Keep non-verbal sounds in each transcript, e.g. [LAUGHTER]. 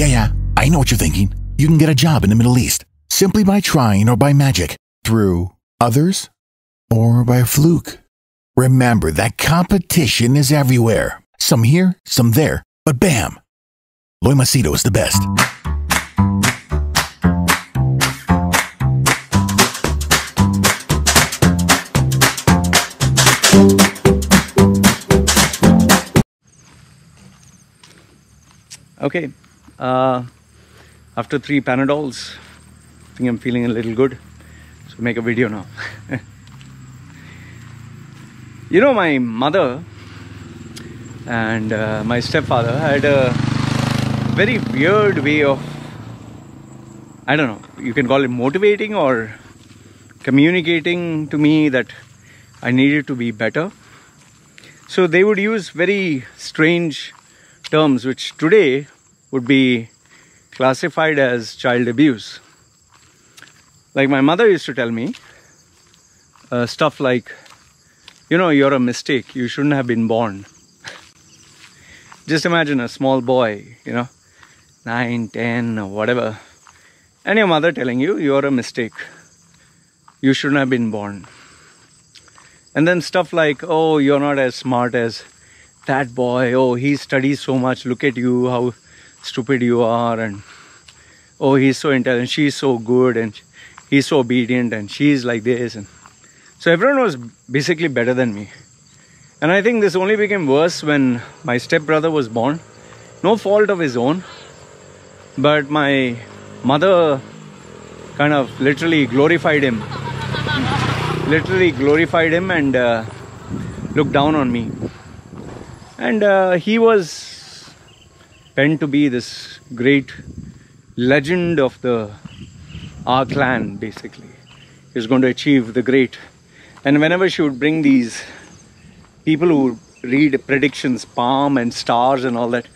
Yeah, yeah, I know what you're thinking. You can get a job in the Middle East simply by trying or by magic, through others, or by a fluke. Remember that competition is everywhere. Some here, some there, but bam! Loy Machedo is the best. Okay, uh, after three Panadols, I think I'm feeling a little good. So make a video now. [LAUGHS] you know, my mother and uh, my stepfather had a very weird way of, I don't know, you can call it motivating or communicating to me that I needed to be better. So they would use very strange terms which today would be classified as child abuse. Like my mother used to tell me uh, stuff like, you know, you're a mistake, you shouldn't have been born. [LAUGHS] Just imagine a small boy, you know, 9, 10, or whatever, and your mother telling you, you're a mistake, you shouldn't have been born. And then stuff like, oh, you're not as smart as that boy, oh, he studies so much, look at you, how stupid you are, and oh, he's so intelligent, she's so good, and he's so obedient, and she's like this. And so everyone was basically better than me. And I think this only became worse when my stepbrother was born. No fault of his own, but my mother kind of literally glorified him. Literally glorified him and uh, looked down on me and uh, he was meant to be this great legend of the our clan basically is going to achieve the great. And whenever she would bring these people who read predictions palm and stars and all that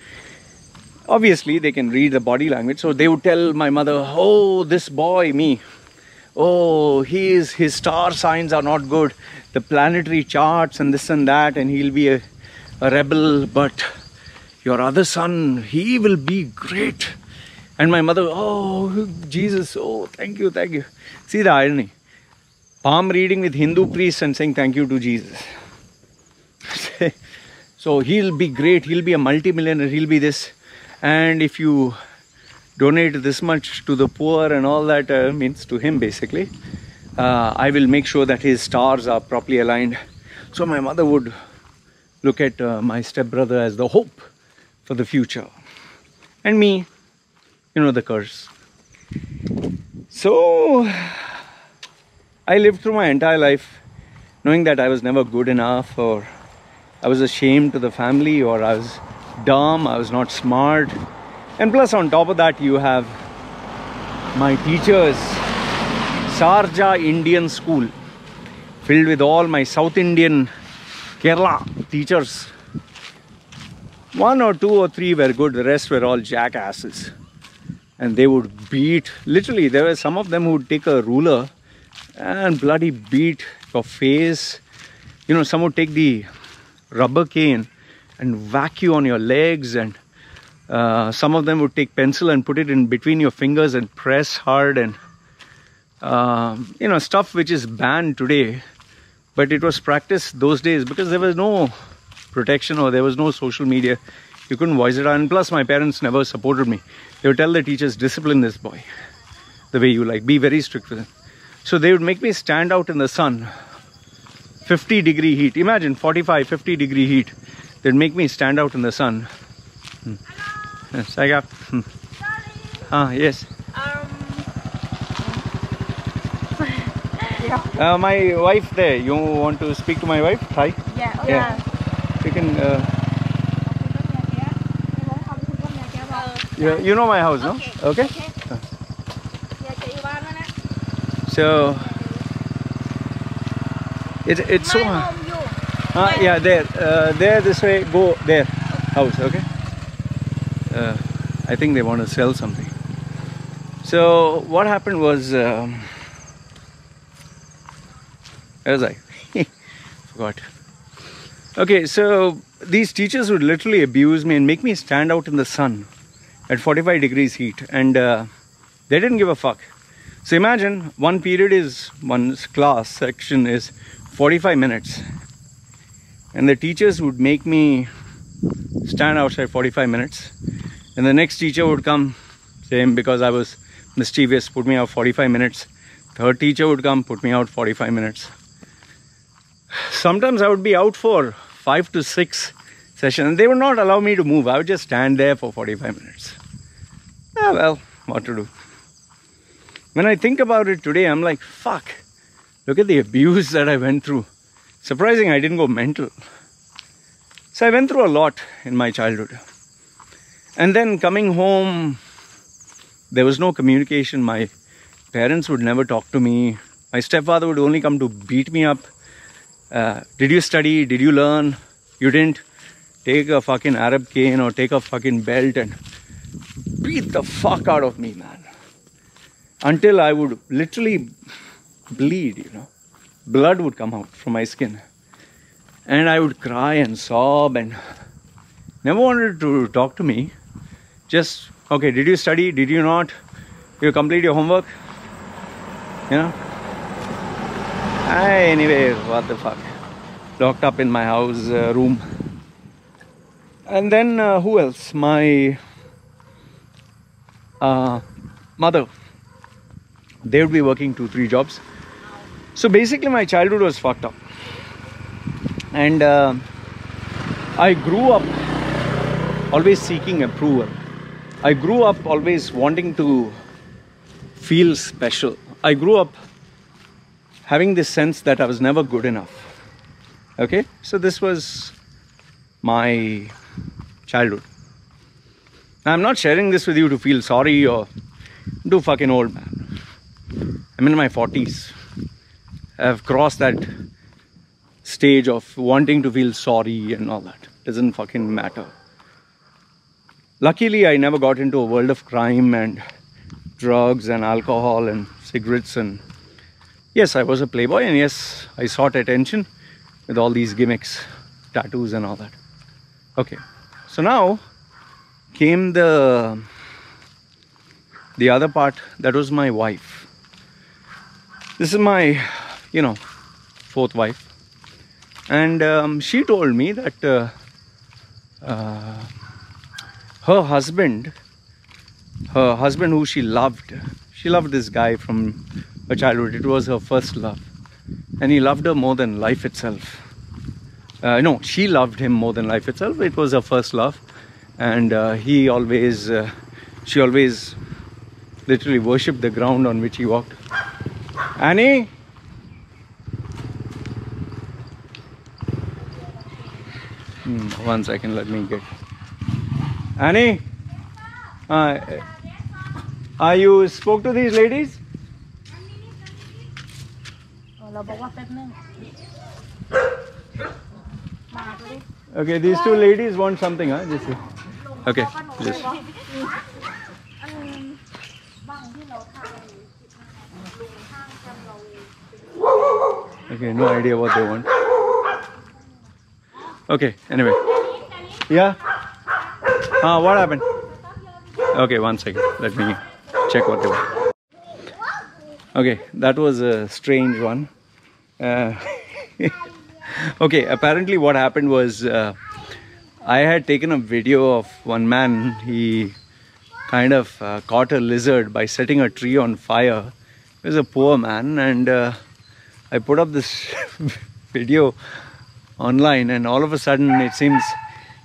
obviously they can read the body language. So they would tell my mother oh this boy me. Oh he is his star signs are not good. The planetary charts and this and that and he'll be a a rebel, but your other son, he will be great. And my mother, oh, Jesus, oh, thank you, thank you. See the irony. Palm reading with Hindu priests and saying thank you to Jesus. [LAUGHS] so he'll be great, he'll be a multimillionaire, he'll be this. And if you donate this much to the poor and all that uh, means to him basically, uh, I will make sure that his stars are properly aligned. So my mother would look at uh, my stepbrother as the hope for the future. And me, you know, the curse. So, I lived through my entire life knowing that I was never good enough or I was ashamed to the family or I was dumb, I was not smart. And plus, on top of that, you have my teachers, Sharjah Indian School, filled with all my South Indian Kerala teachers. One or two or three were good, the rest were all jackasses. And they would beat, literally, there were some of them who would take a ruler and bloody beat your face. You know, some would take the rubber cane and whack you on your legs and uh, some of them would take pencil and put it in between your fingers and press hard and uh, you know stuff which is banned today but it was practiced those days because there was no protection or there was no social media you couldn't voice it out and plus my parents never supported me they would tell the teachers discipline this boy the way you like be very strict with him so they would make me stand out in the sun 50 degree heat imagine 45 50 degree heat they'd make me stand out in the sun hmm. yes i got hmm. ah yes Um, yeah. [LAUGHS] Uh, my wife there. You want to speak to my wife? Hi. Yeah. Yeah. yeah. You can. Uh, yeah, you know my house, no? Okay. okay. So it, it's so. Uh, yeah, there, uh, there, this way. Go there, house. Okay. Uh, I think they want to sell something. So what happened was. Um, [LAUGHS] where was I? [LAUGHS] Forgot. Okay, so these teachers would literally abuse me and make me stand out in the sun at 45 degrees heat, and uh, they didn't give a fuck. So imagine one period is one class section is 45 minutes, and the teachers would make me stand outside 45 minutes, and the next teacher would come, same because I was mischievous, put me out 45 minutes. Third teacher would come, put me out 45 minutes. Sometimes I would be out for five to six sessions, and they would not allow me to move. I would just stand there for 45 minutes. Ah, well, what to do? When I think about it today, I'm like, fuck, look at the abuse that I went through. Surprising I didn't go mental. So I went through a lot in my childhood. And then coming home, there was no communication. My parents would never talk to me. My stepfather would only come to beat me up. Uh, did you study? Did you learn? You didn't? Take a fucking Arab cane or take a fucking belt and beat the fuck out of me, man. Until I would literally bleed, you know. Blood would come out from my skin. And I would cry and sob and never wanted to talk to me. Just, okay, did you study? Did you not? You complete your homework? You know? Anyway, what the fuck. Locked up in my house uh, room. And then uh, who else? My uh, mother. They would be working two, three jobs. So basically, my childhood was fucked up. And uh, I grew up always seeking approval. I grew up always wanting to feel special. I grew up having this sense that I was never good enough. Okay, so this was my childhood. I'm not sharing this with you to feel sorry or do fucking old man. I'm in my 40s. I've crossed that stage of wanting to feel sorry and all that. Doesn't fucking matter. Luckily, I never got into a world of crime and drugs and alcohol and cigarettes and yes, I was a playboy and yes, I sought attention with all these gimmicks, tattoos and all that. Okay, so now came the the other part that was my wife. This is my, you know, fourth wife, and um, she told me that uh, uh, her husband, her husband who she loved, she loved this guy from her childhood. It was her first love, and he loved her more than life itself. Uh, no, she loved him more than life itself. It was her first love, and uh, he always, uh, she always, literally worshipped the ground on which he walked. Annie. Hmm, one second, let me get. Annie, uh, uh, you spoke to these ladies? เออเราบอกว่าแป๊บนึงมาดูดิ Okay, these two ladies want something, huh? Just okay, ขนม just เหรออันบ้างที่เราทำลุงข้างจำเรา okay. No idea what they want. Okay, anyway, yeah. Ah, what happened? Okay, one second. Let me check what they want. Okay, that was a strange one. Uh, [LAUGHS] okay, apparently, what happened was uh, I had taken a video of one man. He kind of uh, caught a lizard by setting a tree on fire. He was a poor man, and uh, I put up this [LAUGHS] video online, and all of a sudden, it seems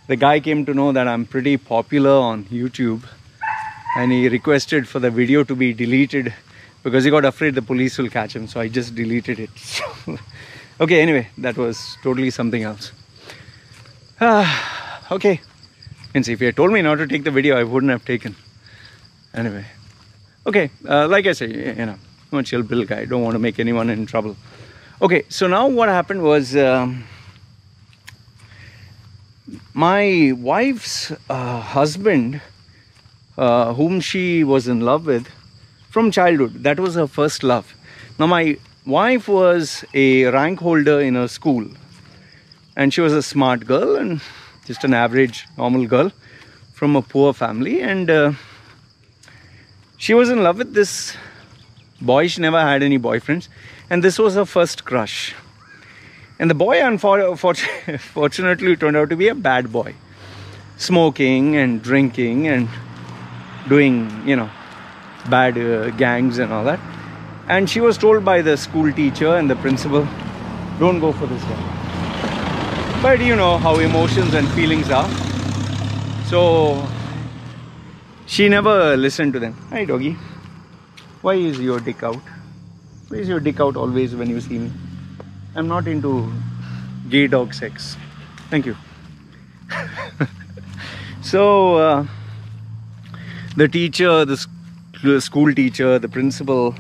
the guy came to know that I'm pretty popular on YouTube and he requested for the video to be deleted because he got afraid the police will catch him. So I just deleted it. [LAUGHS] okay, anyway, that was totally something else. Ah, [SIGHS] okay. And see, if you had told me not to take the video, I wouldn't have taken. Anyway, okay, uh, like I say, you know, I'm a chill bill guy. Don't want to make anyone in trouble. Okay, so now what happened was. Um, my wife's uh, husband, uh, whom she was in love with from childhood, that was her first love. Now, my wife was a rank holder in her school, and she was a smart girl and just an average, normal girl from a poor family, and uh, she was in love with this boy. She never had any boyfriends, and this was her first crush. And the boy, unfortunately, [LAUGHS] turned out to be a bad boy, smoking and drinking and doing, you know, bad uh, gangs and all that. And she was told by the school teacher and the principal, don't go for this guy. But you know how emotions and feelings are. So she never listened to them. Hi, doggy. Why is your dick out? Why is your dick out always when you see me? I'm not into gay dog sex. Thank you. [LAUGHS] so, uh, the teacher, the school teacher, the principal,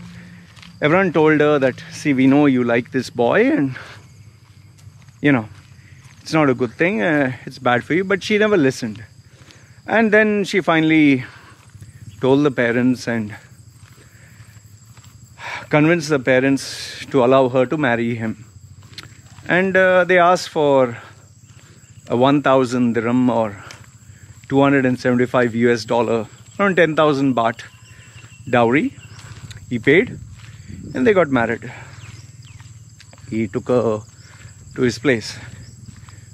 everyone told her that, see, we know you like this boy, and you know, it's not a good thing, uh, it's bad for you, but she never listened. And then she finally told the parents and convinced the parents to allow her to marry him and uh, they asked for a 1000 dirham or 275 US dollar around 10,000 baht dowry he paid and they got married. He took her to his place.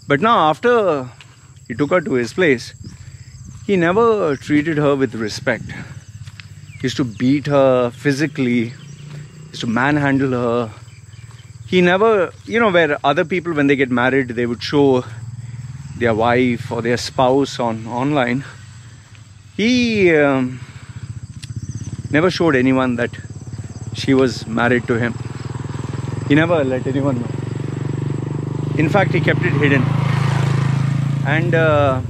But now after he took her to his place he never treated her with respect. He used to beat her physically he used to manhandle her. He never you know where other people when they get married they would show their wife or their spouse on online. He um, never showed anyone that she was married to him. He never let anyone know. In fact he kept it hidden. And uh,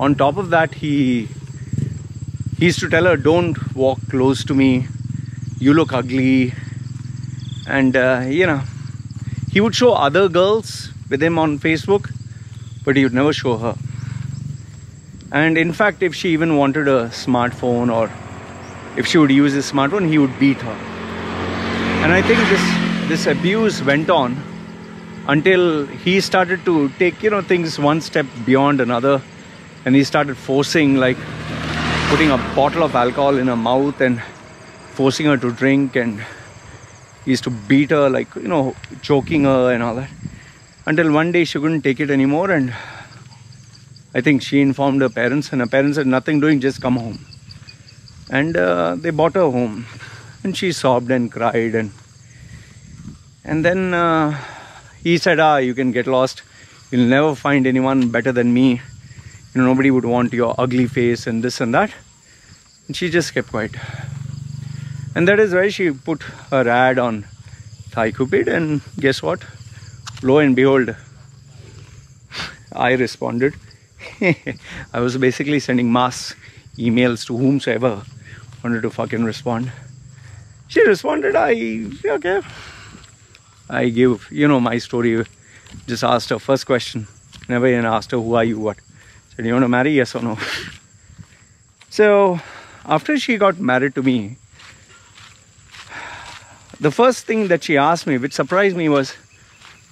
on top of that he he used to tell her don't walk close to me. You look ugly. And uh, you know he would show other girls with him on facebook but he would never show her and in fact if she even wanted a smartphone or if she would use his smartphone he would beat her. And i think this this abuse went on until he started to take you know things one step beyond another. And he started forcing like putting a bottle of alcohol in her mouth and forcing her to drink. And he used to beat her like you know choking her and all that. Until one day she couldn't take it anymore. And i think she informed her parents and her parents said nothing doing just come home. And uh, they bought her home. And she sobbed and cried and and then uh, he said ah you can get lost. You'll never find anyone better than me. You know nobody would want your ugly face and this and that. And she just kept quiet. And that is why she put her ad on ThaiCupid and guess what? Lo and behold I responded [LAUGHS] I was basically sending mass emails to whomsoever wanted to fucking respond. She responded I okay. I give you know my story just asked her first question. Never even asked her who are you? What? Said you want to marry yes or no? [LAUGHS] So after she got married to me the first thing that she asked me, which surprised me, was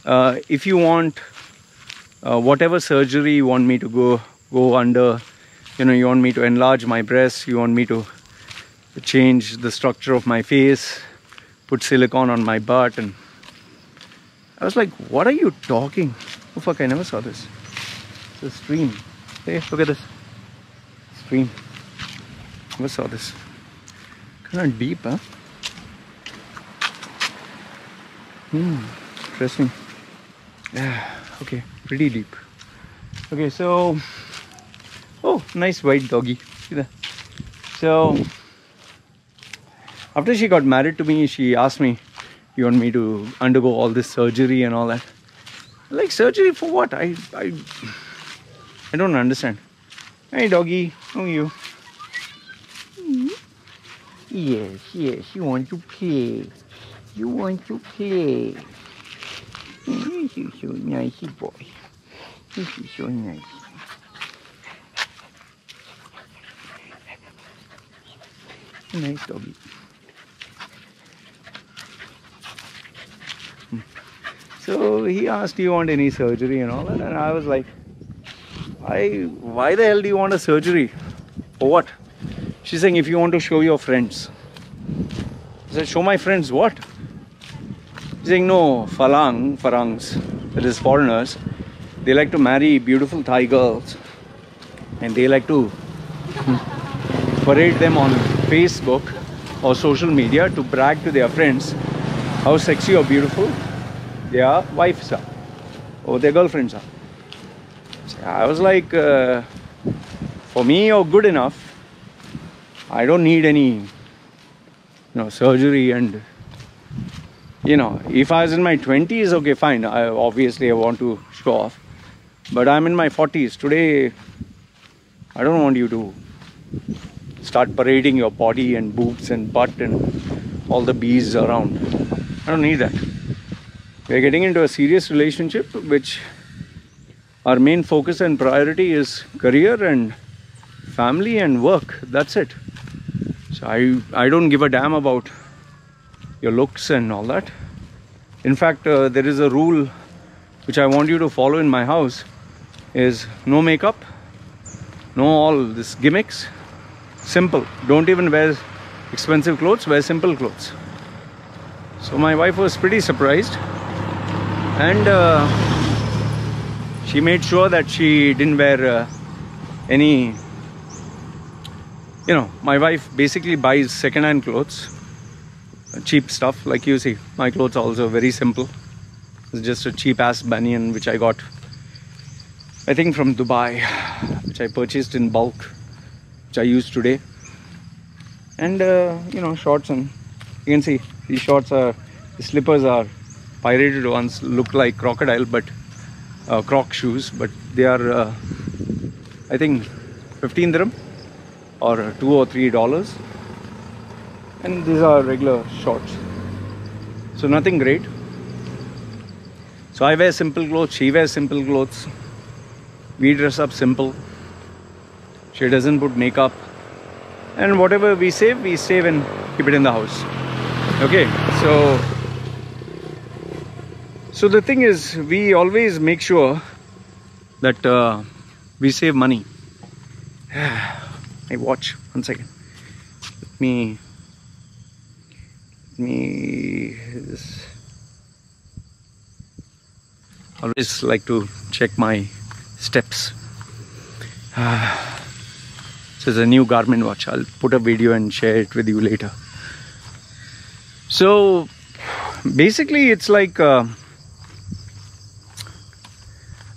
uh, if you want uh, whatever surgery you want me to go go under, you know, you want me to enlarge my breasts, you want me to change the structure of my face, put silicone on my butt, and I was like, what are you talking? Oh fuck, I never saw this. It's a stream. Hey, look at this. Stream. Never saw this. Kind of deep, huh? Hmm, interesting. Yeah, [SIGHS] okay, pretty deep. Okay, so oh, nice white doggy. See that? So after she got married to me, she asked me, "You want me to undergo all this surgery and all that?" Like surgery for what? I I I don't understand. Hey, doggy, how are you? Hmm? Yes, yes, you want to play. You want to play. Is so nice boy. Is so nice. Nice doggy. So he asked, Do you want any surgery and all that? And I was like, I why the hell do you want a surgery? For what? She's saying if you want to show your friends. I said, show my friends what? She's saying no, Falang, Farangs, that is foreigners, they like to marry beautiful Thai girls and they like to [LAUGHS] parade them on Facebook or social media to brag to their friends how sexy or beautiful their wives are or their girlfriends are. So I was like, uh, for me, you're good enough. I don't need any, you know, surgery and, you know, if I was in my 20s, okay, fine. I, obviously, I want to show off. But I'm in my 40s. Today, I don't want you to start parading your body and boobs and butt and all the bees around. I don't need that. We're getting into a serious relationship, which our main focus and priority is career and family and work. That's it. So I, I don't give a damn about your looks and all that. In fact, uh, there is a rule which I want you to follow in my house is no makeup, no all this gimmicks, simple. Don't even wear expensive clothes, wear simple clothes. So my wife was pretty surprised and uh, she made sure that she didn't wear uh, any you know my wife basically buys second-hand clothes cheap stuff. Like you see my clothes also very simple. It's just a cheap ass banyan which i got i think from dubai which i purchased in bulk which i use today. And uh, you know shorts and you can see these shorts are the slippers are pirated ones look like crocodile but uh, croc shoes but they are uh, i think 15 dirham or 2 or 3 dollars and these are regular shorts so nothing great so i wear simple clothes she wears simple clothes we dress up simple she doesn't put makeup and whatever we save we save and keep it in the house okay so so the thing is, we always make sure that uh, we save money. [SIGHS] I watch one second. Let me. Me. Always like to check my steps. [SIGHS] this is a new Garmin watch. I'll put a video and share it with you later. So basically, it's like. Uh,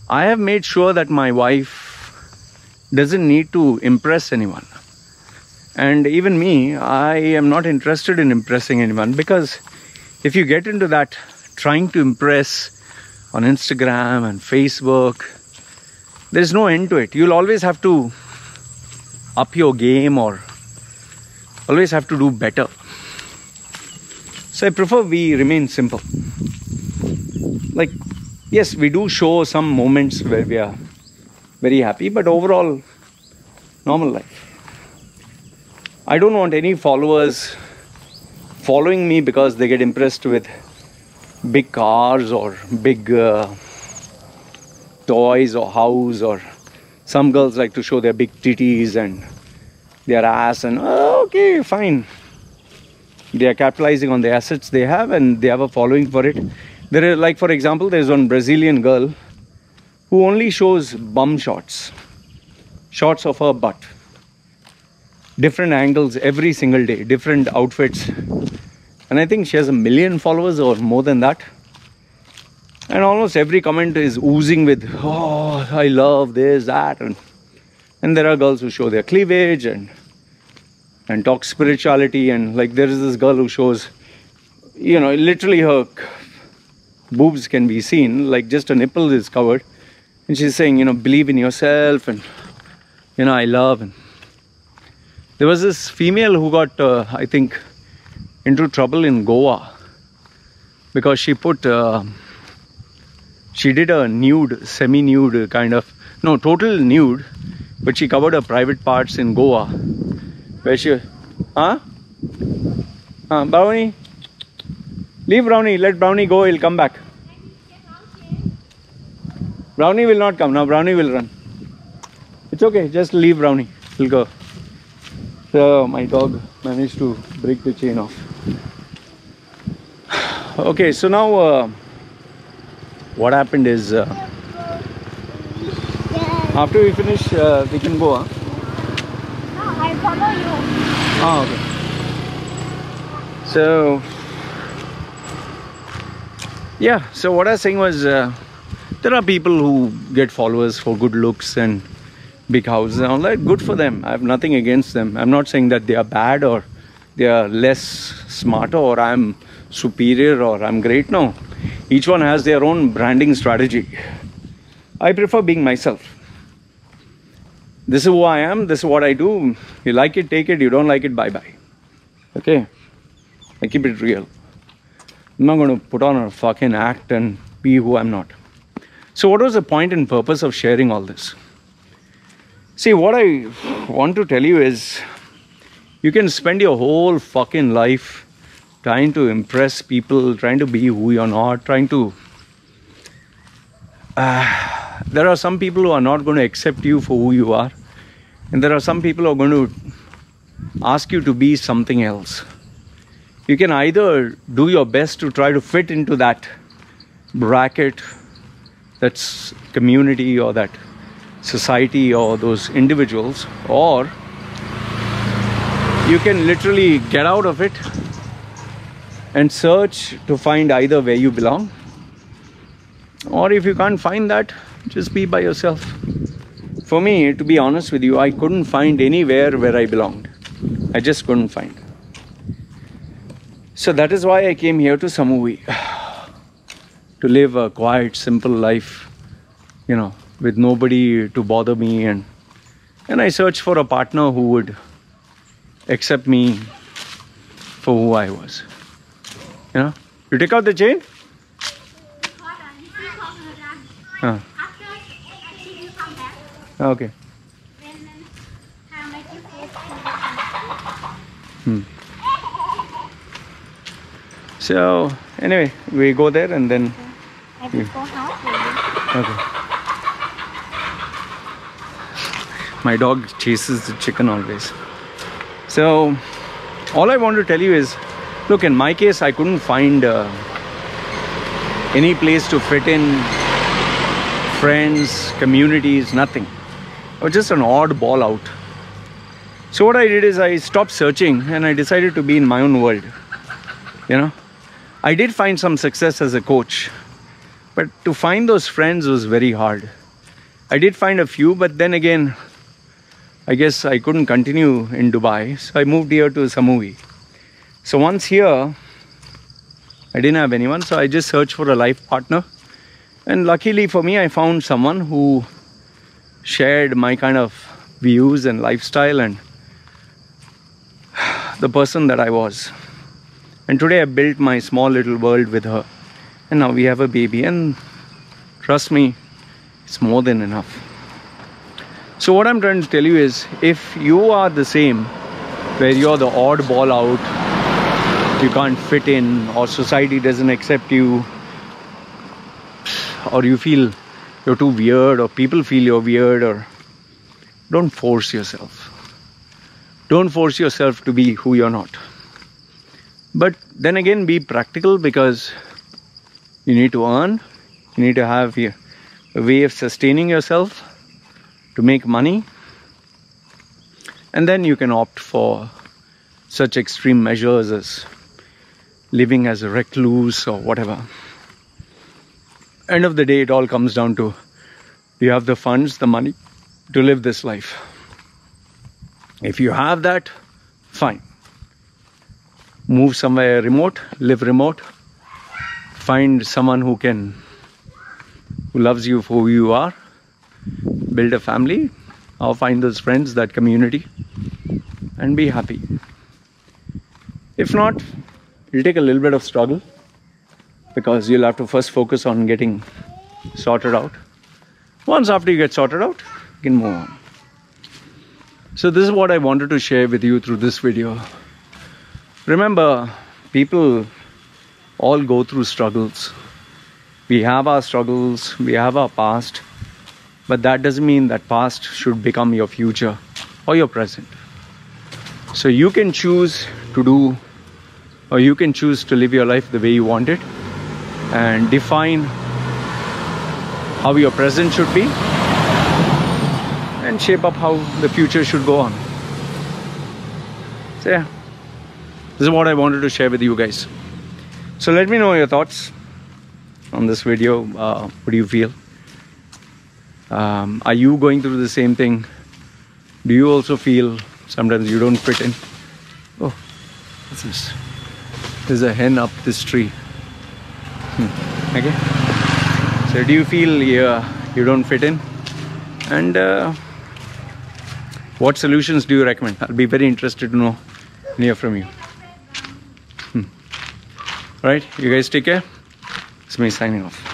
I have made sure that my wife doesn't need to impress anyone. And even me, I am not interested in impressing anyone because if you get into that trying to impress on Instagram and Facebook, there's no end to it. You'll always have to up your game or always have to do better. So I prefer we remain simple. Like yes, we do show some moments where we are very happy, but overall, normal life. I don't want any followers following me because they get impressed with big cars or big uh, toys or house or some girls like to show their big titties and their ass and oh, okay fine. They are capitalizing on the assets they have and they have a following for it. There is like for example, there's one Brazilian girl who only shows bum shots, shots of her butt, different angles every single day, different outfits, and I think she has a million followers or more than that. And almost every comment is oozing with, oh, I love this, that, and and there are girls who show their cleavage and and talk spirituality and like there is this girl who shows, you know, literally her boobs can be seen, like just a nipple is covered. And she's saying, you know, believe in yourself and, you know, I love. And there was this female who got, uh, I think, into trouble in Goa because she put, uh, she did a nude, semi nude kind of, no, total nude, but she covered her private parts in Goa where she, huh? Huh, Brownie? Leave Brownie, let Brownie go, he'll come back. Brownie will not come, now Brownie will run. It's okay, just leave Brownie. he'll go. So my dog managed to break the chain off. [SIGHS] Okay, so now uh, what happened is uh, after we finish, uh, we can go. Huh? No, I follow you. Oh, okay. So, yeah, so what I was saying was uh, there are people who get followers for good looks and big houses and all that. Good for them. I have nothing against them. I'm not saying that they are bad or they are less smarter or I'm superior or I'm great. No. Each one has their own branding strategy. I prefer being myself. This is who I am, this is what I do. You like it, take it. You don't like it, bye bye. Okay? I keep it real. I'm not going to put on a fucking act and be who I'm not. So, what was the point and purpose of sharing all this? See, what I want to tell you is you can spend your whole fucking life trying to impress people, trying to be who you're not, trying to. Uh, there are some people who are not going to accept you for who you are, and there are some people who are going to ask you to be something else. You can either do your best to try to fit into that bracket, that's community or that society or those individuals, or you can literally get out of it and search to find either where you belong, or if you can't find that, just be by yourself. For me, to be honest with you, I couldn't find anywhere where I belonged. I just couldn't find. So that is why I came here to Samui [SIGHS] to live a quiet, simple life, you know, with nobody to bother me and and I searched for a partner who would accept me for who I was. You know? You take out the chain? Uh, After actually you come back, okay. then how make you feel? Hmm. So anyway, we go there and then I just go house with you. okay. My dog chases the chicken always. So all I want to tell you is, look, in my case, I couldn't find uh, any place to fit in, friends, communities, nothing. I was just an odd ball out. So what I did is I stopped searching and I decided to be in my own world. You know, I did find some success as a coach, but to find those friends was very hard. I did find a few, but then again, I guess I couldn't continue in Dubai, so I moved here to Samui. So once here, I didn't have anyone, so I just searched for a life partner. And luckily for me, I found someone who shared my kind of views and lifestyle and [SIGHS] the person that I was. And today I built my small little world with her. And now we have a baby, and trust me, it's more than enough. So, what I'm trying to tell you is if you are the same, where you're the odd ball out, you can't fit in, or society doesn't accept you, or you feel you're too weird, or people feel you're weird, or don't force yourself. Don't force yourself to be who you're not. But then again, be practical because you need to earn, you need to have a way of sustaining yourself to make money, and then you can opt for such extreme measures as living as a recluse or whatever. End of the day, it all comes down to do you have the funds, the money to live this life? If you have that, fine. Move somewhere remote, live remote, find someone who can, who loves you for who you are, build a family, or find those friends, that community, and be happy. If not, it'll take a little bit of struggle because you'll have to first focus on getting sorted out. Once after you get sorted out, you can move on. So, this is what I wanted to share with you through this video. Remember, people all go through struggles. We have our struggles, we have our past, but that doesn't mean that past should become your future or your present. So you can choose to do, or you can choose to live your life the way you want it and define how your present should be and shape up how the future should go on. So, yeah, this is what I wanted to share with you guys. So, let me know your thoughts on this video. Uh, what do you feel? Um, are you going through the same thing? Do you also feel sometimes you don't fit in? Oh, what's this? There's a hen up this tree. Hmm. Okay. So, do you feel you, you don't fit in? And uh, what solutions do you recommend? I'll be very interested to know and hear from you. Hmm. All right, you guys take care. It's me signing off.